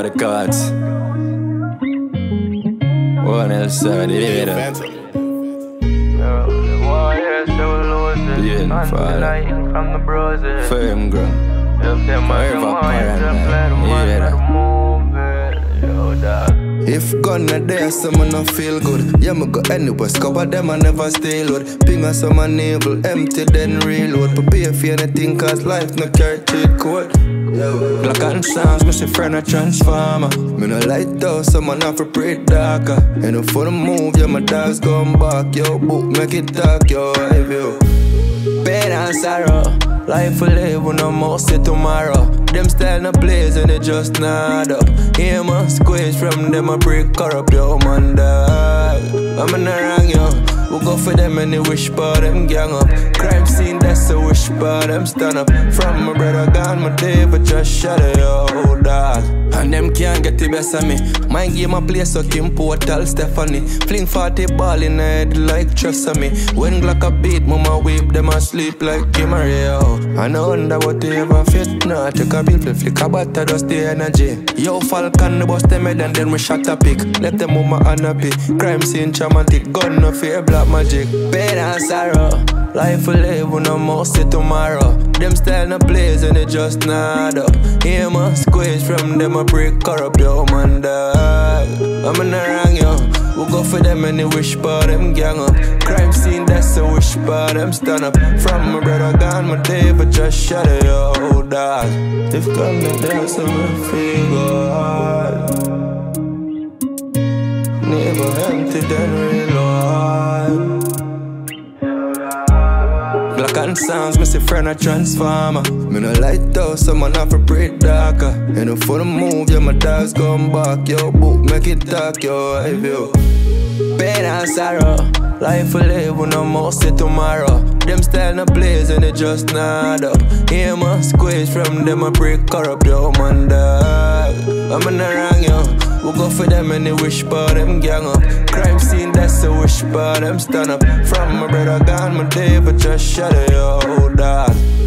out the cards. One else side, yeah. Phantom. Yeah, father. from the bruises. Firm ground. If them Forever are paranoid. them play the one Yeah. If gun a there, someone not feel good. Yeah, me go anywhere. Cover them, I never stay load. Ping on some navel, empty, then reload. Prepare for anything, cause life no carry cheat code. Black and sounds, me say friend a transformer. Me no light though, someone have to pray darker. And if for the move, yeah, my dogs come back. Yo, book, make it dark, yo, I view. Pain and sorrow. Life will live when no more say tomorrow. Them style no plays and they just nod up. Hear my squeeze from them, I break corrupt yo man dog. I'm in the wrong yo. We go for them and they wish for them gang up. Crime scene, that's a wish for them stand up. From my brother gone, my day, but just shut it yo dog. And them can't get the best of me. My game a play so Kim Portal Stephanie. Fling 40 ball in the head like trust of me. When Glock a beat, mama weep, them a sleep like Kim Mario. I know wonder what they ever fit. Nah, take a bill, flick a butter, just the energy. Yo, Falcon, the bust them head and then we shot a pick. Left them mama unhappy. Crime scene traumatic, gun no fear, black magic. Pain and sorrow. Life will live when no more say tomorrow. Them style no plays and they just nod up. Hear my squeeze from them a break corrupt yo man dog. I'm in the wrong yo. We go for them and they wish for them gang up. Crime scene that's a wish for them stand up. From my brother gone my day but just shut it yo dog. If come to dance I'm gonna feel good. Never empty then Sounds, me say friend a transformer. Me no light though, someone have to pray darker. And if for the move, yeah, my dogs come back. Yo, book, make it dark, yo, I view. Pain and sorrow, life will live when no more say tomorrow. Them style no blaze and they just nod up. Hear my squeeze from them, I break corrupt, yo, man, dog. I'm in the wrong, yo. We go for them and they wish for them gang up. Crime scene, that's a wish for them stand up. From my brother gone, my day, but just shut it, yo, dog.